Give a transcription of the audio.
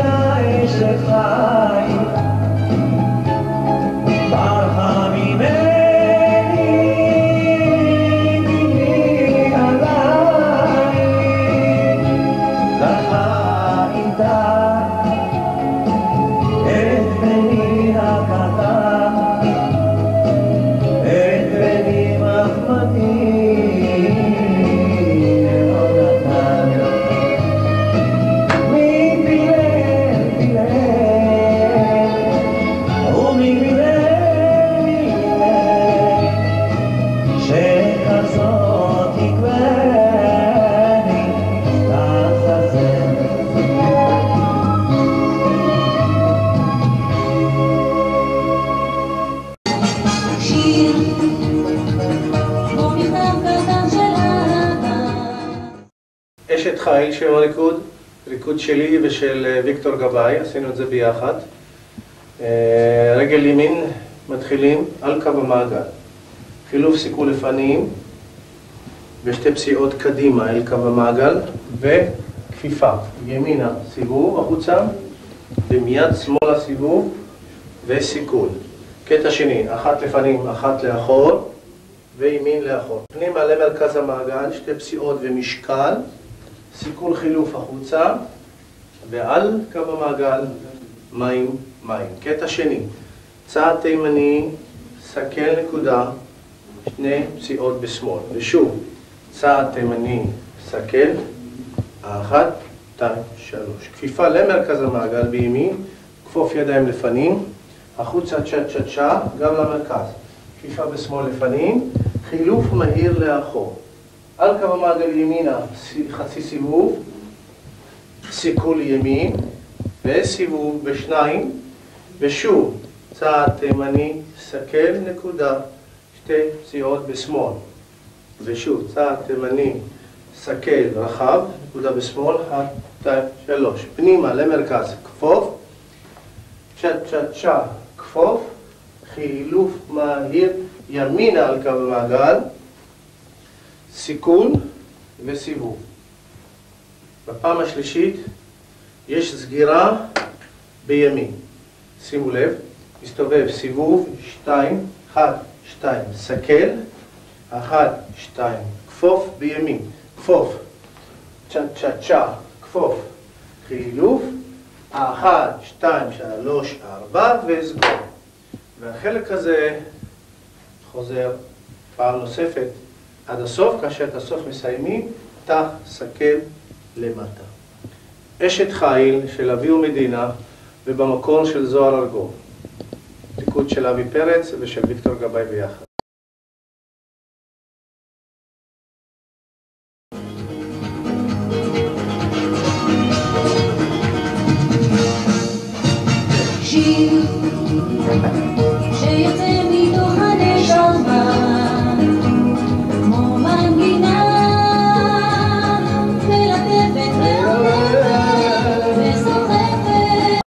عيشة عيشة חיל, שם הריקוד, ריקוד שלי ושל אה, ויקטור גבאי, עשינו את זה ביחד. אה, רגל ימין, מתחילים על קו המעגל. חילוף סיכול לפנים ושתי פסיעות קדימה אל קו המעגל וכפיפה. ימינה סיבוב החוצה ומיד שמאלה סיבוב וסיכול. קטע שני, אחת לפנים, אחת לאחור וימין לאחור. פנימה למרכז המעגל, שתי פסיעות ומשקל, סיכול חילוף החוצה ועל קו המעגל מים מים. קטע שני, צעד תימני, סכל נקודה, שני פסיעות בשמאל. ושוב, צעד תימני, סכל, אחת, שתיים, שלוש. כפיפה למרכז המעגל בימין, כפוף ידיים לפנים, החוצה צ'ה צ'ה צ'ה, גם למרכז. כפיפה בשמאל לפנים, חילוף מהיר לאחור. על קו המעגל ימינה, חצי סיבוב, סיכול ימין, וסיבוב בשניים, ושוב, צעד תימני, סכל נקודה, שתי פציעות בשמאל. ושוב, צעד תימני, סכל רחב, נקודה בשמאל, אחת, שלוש. פנימה למרכז, כפוף, צ'ה צ'ה צ'ה, כפוף, חילוף מהיר, ימינה על קו המעגל, סיכון וסיבוב. בפעם השלישית יש סגירה בימין. שימו לב, מסתובב סיבוב, שתיים, אחת, שתיים, סכל, אחת, שתיים, כפוף בימין, כפוף, צ'ה צ'ה צ'ה, כפוף, חילוף, אחת, שתיים, שלוש, ארבע, וסגור. והחלק הזה חוזר פעם נוספת עד הסוף, כאשר את הסוף מסיימים, תח, סכל, למטה. אשת חיל של אבי ומדינה ובמקור של זוהר ארגוב. תיקוד של אבי פרץ ושל ויקטור גבאי ביחד. Gilles